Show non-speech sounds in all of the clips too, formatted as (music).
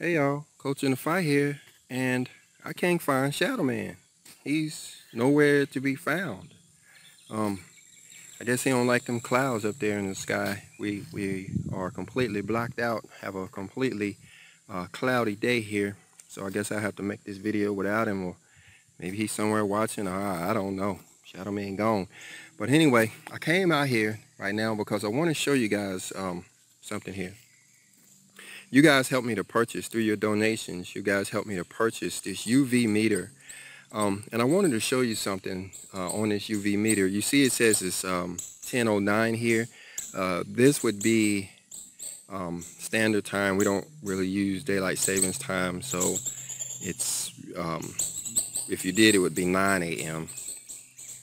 Hey y'all, Coach in the Fight here, and I can't find Shadow Man. He's nowhere to be found. Um, I guess he don't like them clouds up there in the sky. We we are completely blocked out, have a completely uh, cloudy day here. So I guess I have to make this video without him, or maybe he's somewhere watching. Or I don't know. Shadow Man gone. But anyway, I came out here right now because I want to show you guys um, something here you guys helped me to purchase through your donations. You guys helped me to purchase this UV meter. Um, and I wanted to show you something uh, on this UV meter. You see it says it's um, 1009 here. Uh, this would be um, standard time. We don't really use daylight savings time. So it's, um, if you did, it would be 9 a.m.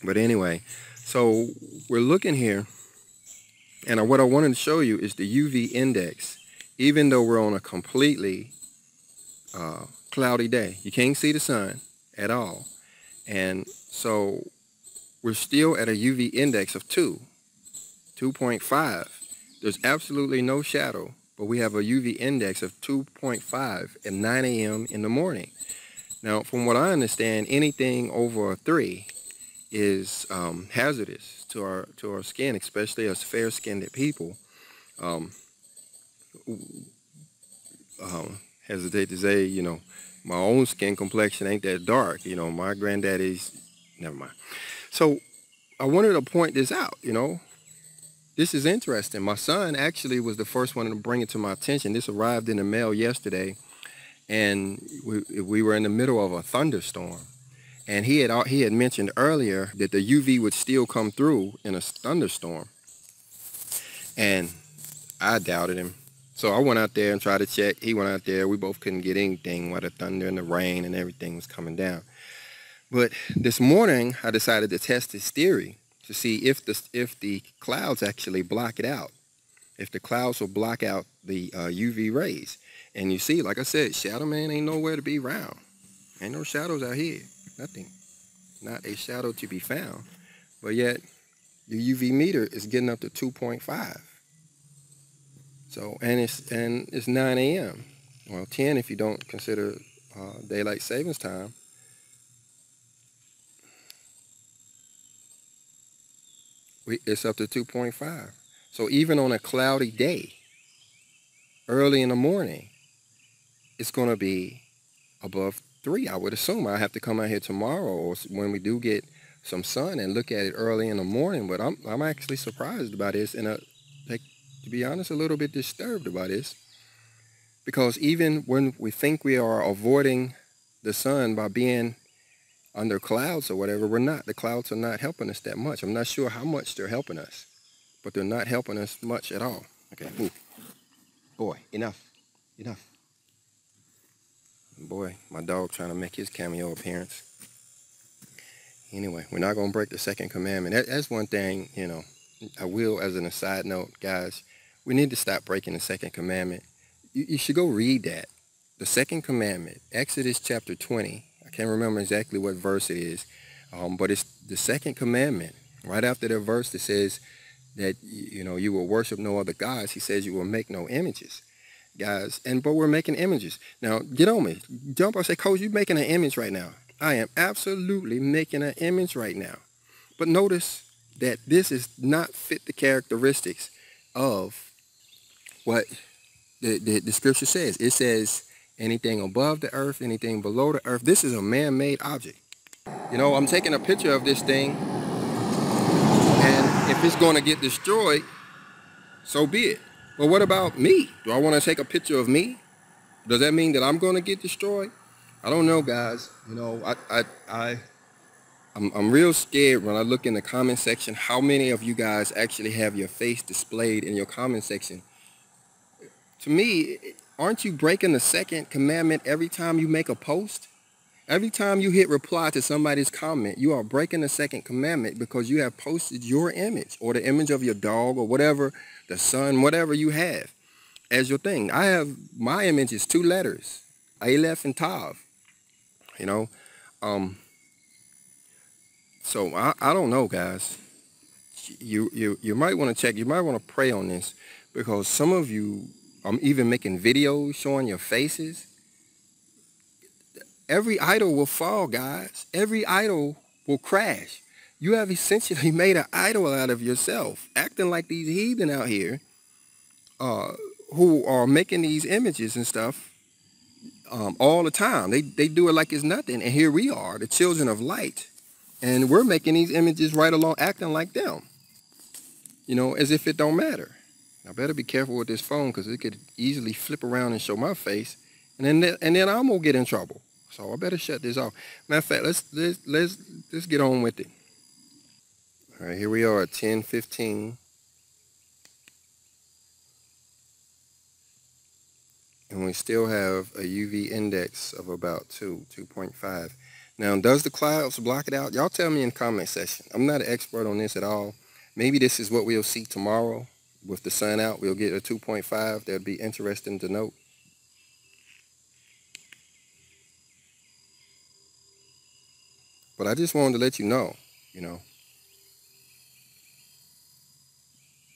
But anyway, so we're looking here. And what I wanted to show you is the UV index even though we're on a completely uh, cloudy day. You can't see the sun at all. And so we're still at a UV index of 2, 2.5. There's absolutely no shadow, but we have a UV index of 2.5 at 9 a.m. in the morning. Now, from what I understand, anything over a 3 is um, hazardous to our to our skin, especially as fair-skinned people. Um, um, hesitate to say, you know, my own skin complexion ain't that dark. You know, my granddaddy's, never mind. So I wanted to point this out, you know. This is interesting. My son actually was the first one to bring it to my attention. This arrived in the mail yesterday, and we, we were in the middle of a thunderstorm. And he had, he had mentioned earlier that the UV would still come through in a thunderstorm. And I doubted him. So I went out there and tried to check. He went out there. We both couldn't get anything while the thunder and the rain and everything was coming down. But this morning, I decided to test his theory to see if the, if the clouds actually block it out. If the clouds will block out the uh, UV rays. And you see, like I said, Shadow Man ain't nowhere to be found. Ain't no shadows out here. Nothing. Not a shadow to be found. But yet, the UV meter is getting up to 2.5. So, and it's, and it's 9 a.m. Well, 10 if you don't consider uh, daylight savings time. We, it's up to 2.5. So even on a cloudy day, early in the morning, it's going to be above 3. I would assume I have to come out here tomorrow or when we do get some sun and look at it early in the morning. But I'm, I'm actually surprised about this. And a, to be honest, a little bit disturbed about this. Because even when we think we are avoiding the sun by being under clouds or whatever, we're not. The clouds are not helping us that much. I'm not sure how much they're helping us, but they're not helping us much at all. Okay. Boy, enough. Enough. Boy, my dog trying to make his cameo appearance. Anyway, we're not going to break the second commandment. That, that's one thing, you know, I will, as an aside note, guys, we need to stop breaking the second commandment. You, you should go read that. The second commandment, Exodus chapter 20. I can't remember exactly what verse it is, um, but it's the second commandment. Right after the verse that says that, you know, you will worship no other gods, he says you will make no images guys. And but we're making images. Now, get on me. Jump or say, Coach, you're making an image right now. I am absolutely making an image right now. But notice that this is not fit the characteristics of what the, the, the scripture says. It says anything above the earth, anything below the earth. This is a man-made object. You know, I'm taking a picture of this thing, and if it's going to get destroyed, so be it. But what about me? Do I want to take a picture of me? Does that mean that I'm going to get destroyed? I don't know, guys. You know, I, I, I, I'm, I'm real scared when I look in the comment section how many of you guys actually have your face displayed in your comment section to me, aren't you breaking the second commandment every time you make a post? Every time you hit reply to somebody's comment, you are breaking the second commandment because you have posted your image or the image of your dog or whatever, the sun, whatever you have as your thing. I have, my image is two letters, Aleph and Tav, you know. Um, so I, I don't know, guys. You, you, you might want to check, you might want to pray on this because some of you um, even making videos showing your faces, every idol will fall, guys. Every idol will crash. You have essentially (laughs) made an idol out of yourself, acting like these heathen out here uh, who are making these images and stuff um, all the time. They, they do it like it's nothing. And here we are, the children of light. And we're making these images right along, acting like them. You know, as if it don't matter. I better be careful with this phone because it could easily flip around and show my face. And then, and then I'm going to get in trouble. So I better shut this off. Matter of fact, let's, let's, let's, let's get on with it. All right, here we are at 1015. And we still have a UV index of about 2, 2.5. Now, does the clouds block it out? Y'all tell me in the comment section. I'm not an expert on this at all. Maybe this is what we'll see tomorrow. With the sun out, we'll get a 2.5. That'd be interesting to note. But I just wanted to let you know, you know,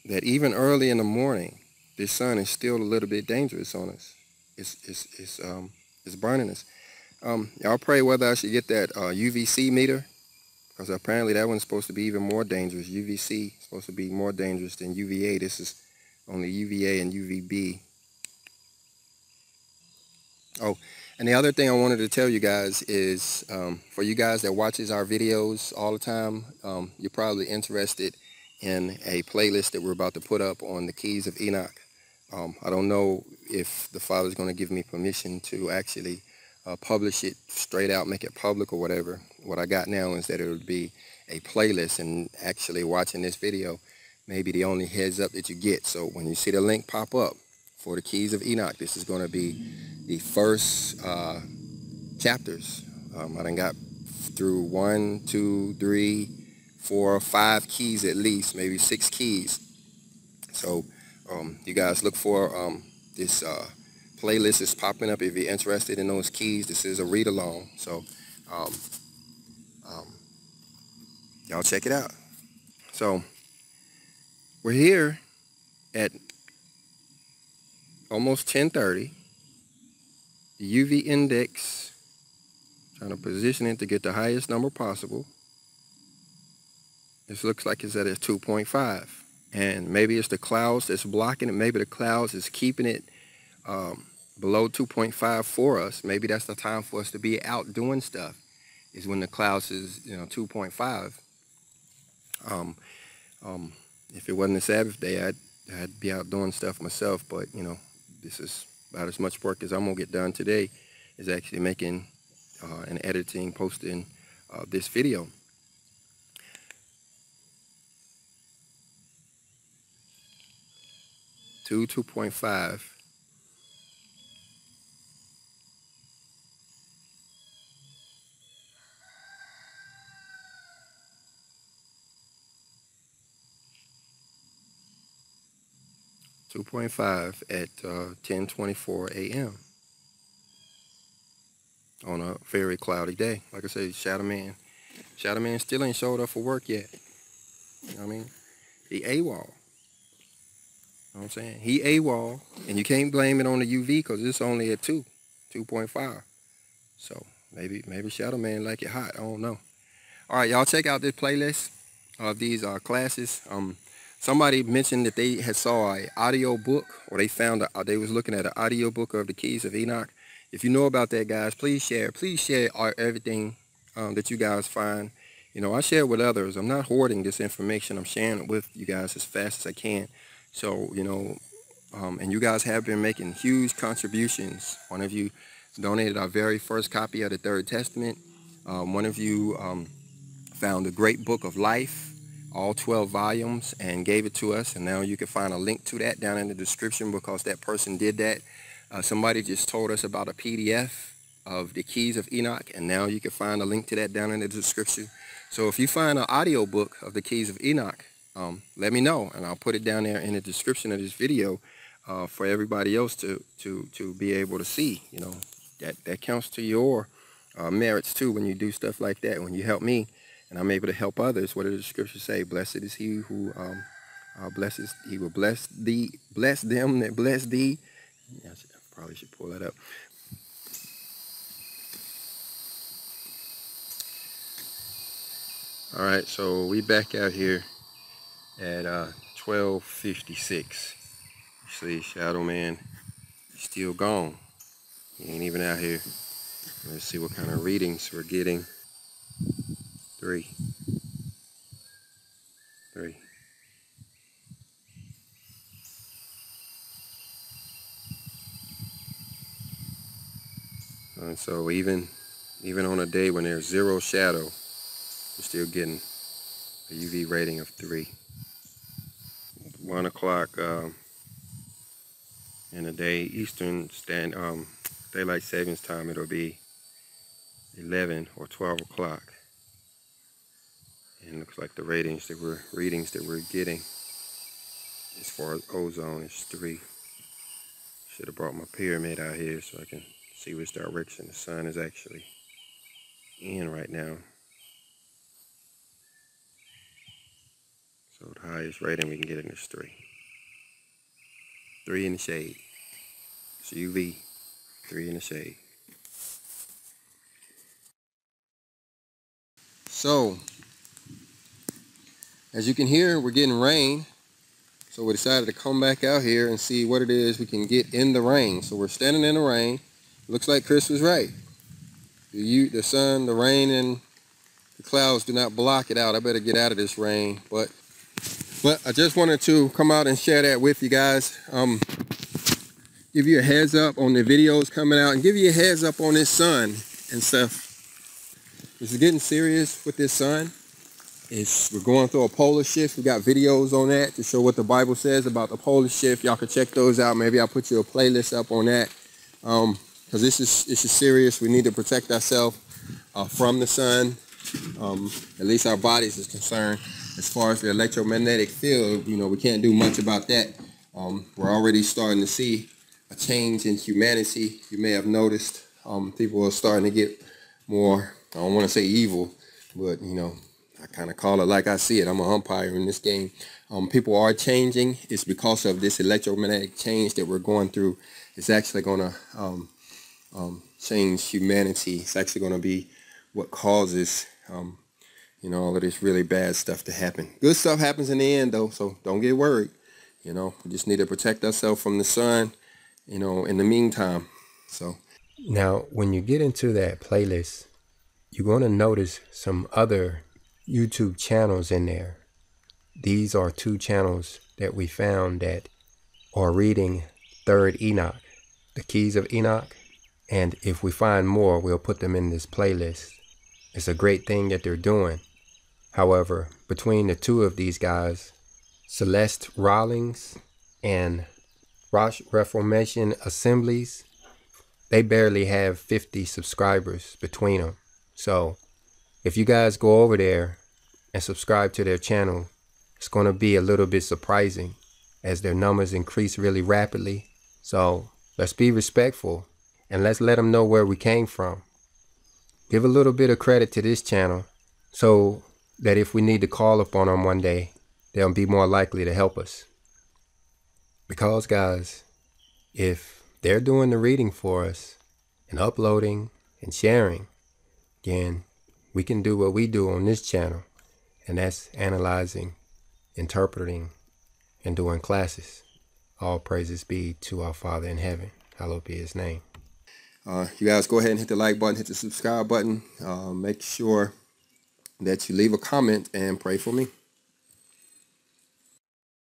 that even early in the morning, this sun is still a little bit dangerous on us. It's, it's, it's, um, it's burning us. Um, y'all pray whether I should get that uh, UVC meter because apparently that one's supposed to be even more dangerous. UVC is supposed to be more dangerous than UVA. This is only UVA and UVB. Oh, and the other thing I wanted to tell you guys is um, for you guys that watches our videos all the time, um, you're probably interested in a playlist that we're about to put up on the Keys of Enoch. Um, I don't know if the Father's going to give me permission to actually uh, publish it straight out, make it public or whatever. What I got now is that it would be a playlist and actually watching this video may be the only heads up that you get. So when you see the link pop up for the Keys of Enoch, this is going to be the first uh, chapters. Um, I done got through one, two, three, four, five keys at least, maybe six keys. So um, you guys look for um, this uh, playlist is popping up if you're interested in those keys. This is a read along. So um, um, y'all check it out. So we're here at almost 1030. The UV index, trying to position it to get the highest number possible. This looks like it's at a 2.5. And maybe it's the clouds that's blocking it. Maybe the clouds is keeping it um, below 2.5 for us. Maybe that's the time for us to be out doing stuff is when the clouds is, you know, 2.5. Um, um, if it wasn't a Sabbath day, I'd, I'd be out doing stuff myself. But, you know, this is about as much work as I'm going to get done today is actually making uh, and editing, posting uh, this video. Two, 2.5 2.5 at uh, 10.24 a.m. on a very cloudy day. Like I said, Shadow Man. Shadow Man still ain't showed up for work yet. You know what I mean? He AWOL. You know what I'm saying? He AWOL, and you can't blame it on the UV because it's only at 2, 2.5. So maybe maybe Shadow Man like it hot. I don't know. All right, y'all check out this playlist of these uh, classes. Um, somebody mentioned that they had saw a audio book or they found a, they was looking at an audio book of the keys of enoch. If you know about that guys please share please share our, everything um, that you guys find. You know i share with others. I'm not hoarding this information. I'm sharing it with you guys as fast as i can. So you know um, and you guys have been making huge contributions. One of you donated our very first copy of the third testament. Um, one of you um, found the great book of life all 12 volumes and gave it to us and now you can find a link to that down in the description because that person did that. Uh, somebody just told us about a pdf of the keys of enoch and now you can find a link to that down in the description. So if you find an audio book of the keys of enoch um, let me know and i'll put it down there in the description of this video uh, for everybody else to to to be able to see you know. That that counts to your uh, merits too when you do stuff like that when you help me and I'm able to help others. What does the scripture say? Blessed is he who um, uh, blesses, he will bless thee, bless them that bless thee, I should, probably should pull that up. All right, so we back out here at uh, 1256. You see Shadow Man still gone. He ain't even out here. Let's see what kind of readings we're getting. Three. Three. And so even even on a day when there's zero shadow, we're still getting a UV rating of three. One o'clock um, in the day Eastern stand um, daylight savings time, it'll be 11 or 12 o'clock. And looks like the ratings that we're readings that we're getting as far as ozone is three. Should have brought my pyramid out here so I can see which direction the sun is actually in right now. So the highest rating we can get in is three. Three in the shade. It's UV. Three in the shade. So, as you can hear, we're getting rain. So we decided to come back out here and see what it is we can get in the rain. So we're standing in the rain. Looks like Chris was right. The, the sun, the rain, and the clouds do not block it out. I better get out of this rain. But but I just wanted to come out and share that with you guys. Um, give you a heads up on the videos coming out and give you a heads up on this sun and stuff. This is getting serious with this sun. It's, we're going through a polar shift. We got videos on that to show what the Bible says about the polar shift. Y'all can check those out. Maybe I'll put you a playlist up on that. Um, because this is this is serious. We need to protect ourselves uh, from the sun. Um, at least our bodies is concerned. As far as the electromagnetic field, you know, we can't do much about that. Um, we're already starting to see a change in humanity. You may have noticed um, people are starting to get more, I don't want to say evil, but, you know, kind of call it like I see it. I'm an umpire in this game. Um, people are changing. It's because of this electromagnetic change that we're going through. It's actually going to um, um, change humanity. It's actually going to be what causes, um, you know, all of this really bad stuff to happen. Good stuff happens in the end, though, so don't get worried. You know, we just need to protect ourselves from the sun, you know, in the meantime. So now, when you get into that playlist, you're going to notice some other YouTube channels in there. These are two channels that we found that are reading Third Enoch, the Keys of Enoch. And if we find more, we'll put them in this playlist. It's a great thing that they're doing. However, between the two of these guys, Celeste Rawlings and Ruach Reformation Assemblies, they barely have 50 subscribers between them. So if you guys go over there and subscribe to their channel, it's going to be a little bit surprising as their numbers increase really rapidly. So let's be respectful and let's let them know where we came from. Give a little bit of credit to this channel so that if we need to call upon them one day, they'll be more likely to help us. Because, guys, if they're doing the reading for us and uploading and sharing, then we can do what we do on this channel, and that's analyzing, interpreting, and doing classes. All praises be to our Father in heaven. Hallowed be his name. Uh, you guys go ahead and hit the like button, hit the subscribe button. Uh, make sure that you leave a comment and pray for me.